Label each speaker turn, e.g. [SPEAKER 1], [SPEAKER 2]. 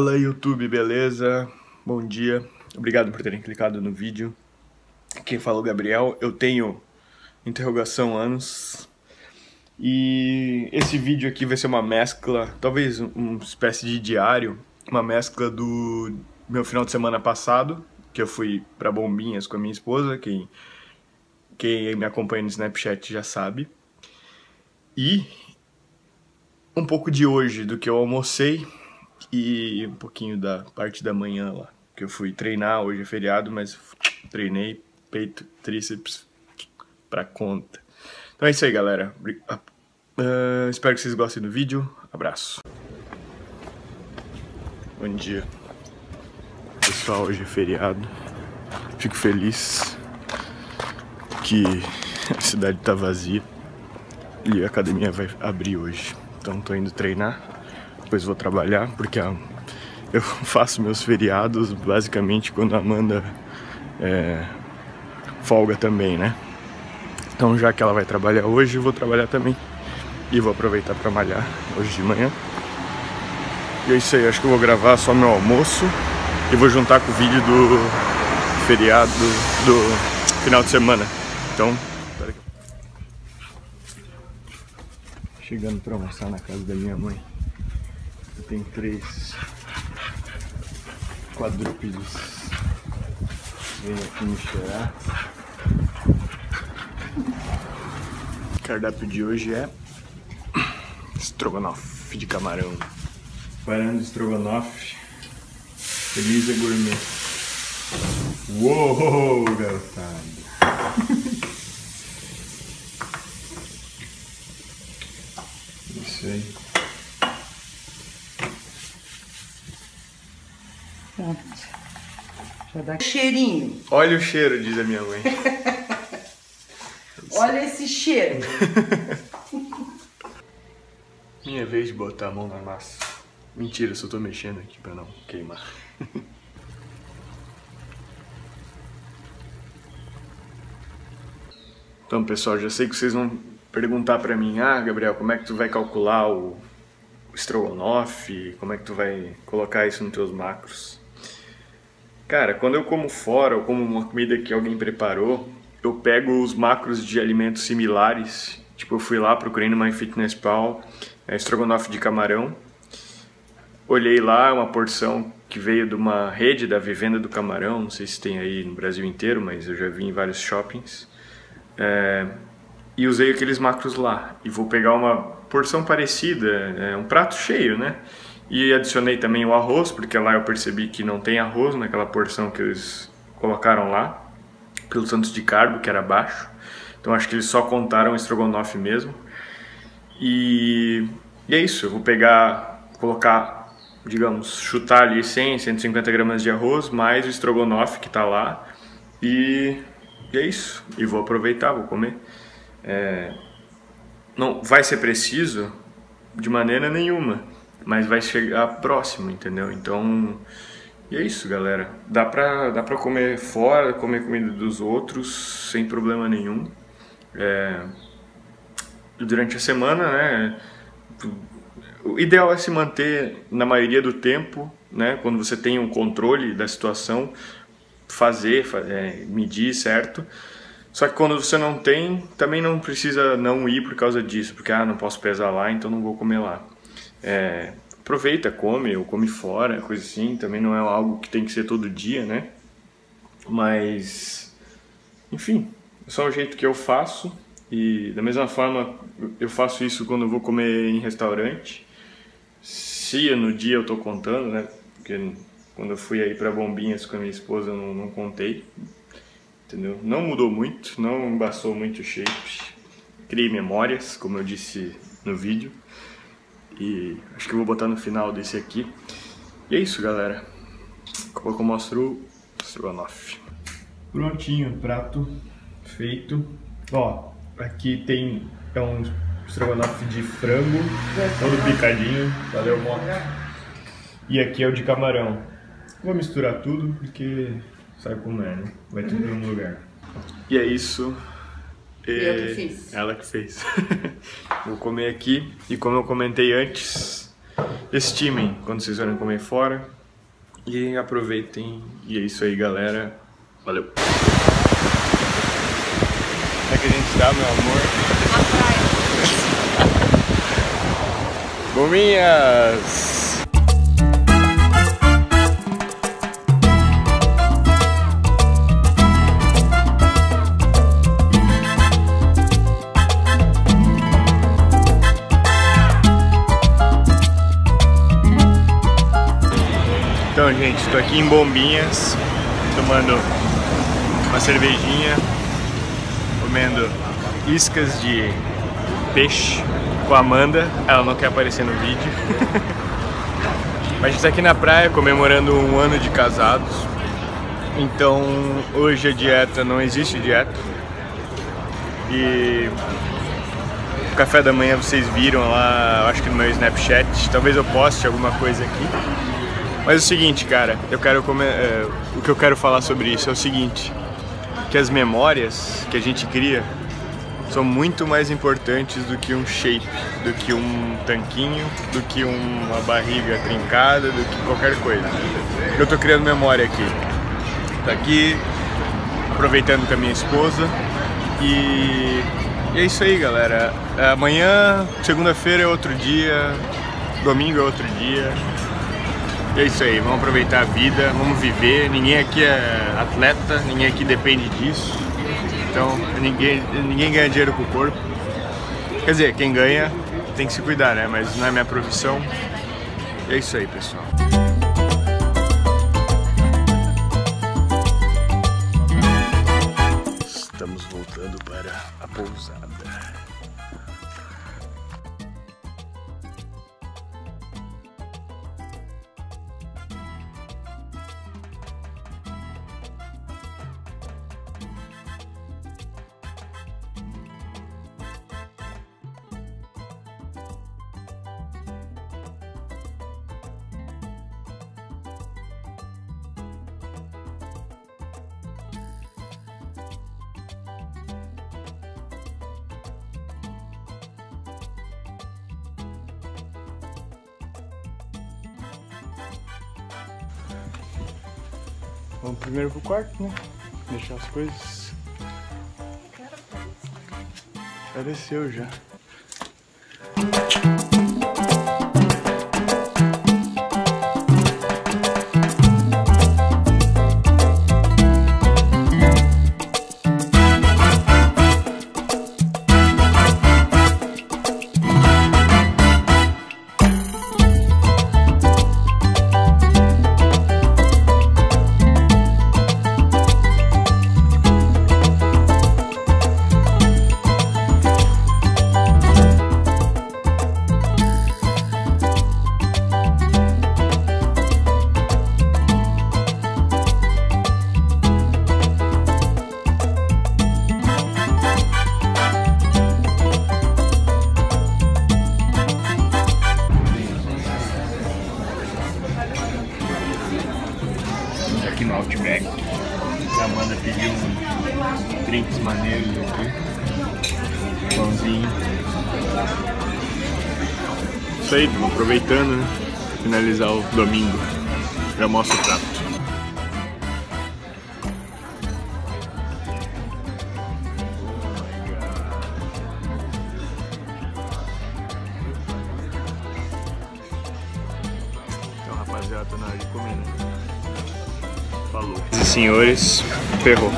[SPEAKER 1] Fala YouTube, beleza? Bom dia, obrigado por terem clicado no vídeo. Quem fala o Gabriel, eu tenho interrogação anos. E esse vídeo aqui vai ser uma mescla, talvez uma espécie de diário, uma mescla do meu final de semana passado, que eu fui para Bombinhas com a minha esposa, quem, quem me acompanha no Snapchat já sabe, e um pouco de hoje, do que eu almocei e um pouquinho da parte da manhã lá. Que eu fui treinar, hoje é feriado, mas treinei peito, tríceps pra conta. Então é isso aí, galera. Uh, espero que vocês gostem do vídeo. Abraço. Bom dia. Pessoal, hoje é feriado. Fico feliz que a cidade tá vazia e a academia vai abrir hoje. Então tô indo treinar depois vou trabalhar, porque a, eu faço meus feriados basicamente quando a Amanda é, folga também, né? Então já que ela vai trabalhar hoje, vou trabalhar também. E vou aproveitar para malhar hoje de manhã. E é isso aí, acho que eu vou gravar só meu almoço e vou juntar com o vídeo do feriado, do final de semana. Então, chegando para almoçar na casa da minha mãe tem três quadrúpedes. Vem aqui me cheirar. O cardápio de hoje é estrogonofe de camarão. Parando estrogonofe. Feliz é gourmet. Uou, garotada. Isso aí.
[SPEAKER 2] Pronto. Já dá cheirinho.
[SPEAKER 1] Olha o cheiro, diz a minha mãe.
[SPEAKER 2] Olha esse cheiro.
[SPEAKER 1] minha vez de botar a mão na massa. Mentira, só tô mexendo aqui pra não queimar. Então, pessoal, já sei que vocês vão perguntar pra mim, ah, Gabriel, como é que tu vai calcular o estrogonofe? Como é que tu vai colocar isso nos teus macros? Cara, quando eu como fora ou como uma comida que alguém preparou, eu pego os macros de alimentos similares. Tipo, eu fui lá, procurei no MyFitnessPal, é, estrogonofe de camarão. Olhei lá uma porção que veio de uma rede da Vivenda do Camarão, não sei se tem aí no Brasil inteiro, mas eu já vi em vários shoppings. É, e usei aqueles macros lá. E vou pegar uma porção parecida, é, um prato cheio, né? E adicionei também o arroz, porque lá eu percebi que não tem arroz naquela porção que eles colocaram lá, pelo tanto de carbo que era baixo. Então acho que eles só contaram o estrogonofe mesmo. E, e é isso, eu vou pegar, colocar, digamos, chutar ali 100, 150 gramas de arroz, mais o estrogonofe que está lá. E, e, é isso, e vou aproveitar, vou comer. É, não vai ser preciso de maneira nenhuma mas vai chegar próximo, entendeu? Então, e é isso, galera. Dá pra, dá pra comer fora, comer comida dos outros sem problema nenhum. É, durante a semana, né? O ideal é se manter na maioria do tempo, né? Quando você tem um controle da situação, fazer, fazer medir, certo? Só que quando você não tem, também não precisa não ir por causa disso, porque ah, não posso pesar lá, então não vou comer lá. É, aproveita, come ou come fora, coisa assim. Também não é algo que tem que ser todo dia, né? Mas, enfim, é só o jeito que eu faço. E da mesma forma, eu faço isso quando eu vou comer em restaurante. Se no dia eu tô contando, né? Porque quando eu fui aí para Bombinhas com a minha esposa, eu não, não contei. Entendeu? Não mudou muito, não embaçou muito o shape. Criei memórias, como eu disse no vídeo. E acho que eu vou botar no final desse aqui. E é isso, galera. Daqui a pouco eu mostro o estrogonofe. Prontinho, prato feito. Ó, aqui tem é um estrogonofe de frango, todo picadinho. Valeu, moto. E aqui é o de camarão. Vou misturar tudo porque sabe como é, né? Vai tudo no mesmo lugar. E é isso.
[SPEAKER 2] Eu que fiz.
[SPEAKER 1] Ela que fez. Vou comer aqui e como eu comentei antes, estimem quando vocês forem comer fora e aproveitem. E é isso aí, galera. Valeu. Onde é que a gente está, meu amor?
[SPEAKER 3] Na praia.
[SPEAKER 1] Gominhas! Gente, estou aqui em Bombinhas, tomando uma cervejinha, comendo iscas de peixe com a Amanda. Ela não quer aparecer no vídeo. Mas a gente está aqui na praia comemorando um ano de casados. Então, hoje a dieta não existe dieta. E o café da manhã vocês viram lá, acho que no meu Snapchat. Talvez eu poste alguma coisa aqui. Mas é o seguinte, cara, eu quero é, o que eu quero falar sobre isso é o seguinte, que as memórias que a gente cria são muito mais importantes do que um shape, do que um tanquinho, do que uma barriga trincada, do que qualquer coisa. Eu tô criando memória aqui. Tá aqui, aproveitando com a minha esposa e, e é isso aí, galera. Amanhã, segunda-feira é outro dia, domingo é outro dia. É isso aí, vamos aproveitar a vida, vamos viver. Ninguém aqui é atleta, ninguém aqui depende disso. Então ninguém, ninguém ganha dinheiro com o corpo. Quer dizer, quem ganha tem que se cuidar, né? Mas não é minha profissão. É isso aí, pessoal. Vamos primeiro pro quarto, né? Deixar as coisas. Já desceu já. Aqui no Outback. A Amanda pediu um drinks maneiros aqui. Pãozinho. Isso aí, aproveitando, né? Finalizar o domingo. Já mostro o prato. Falou. Senhores, ferrou.